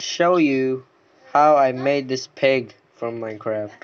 show you how I made this pig from Minecraft.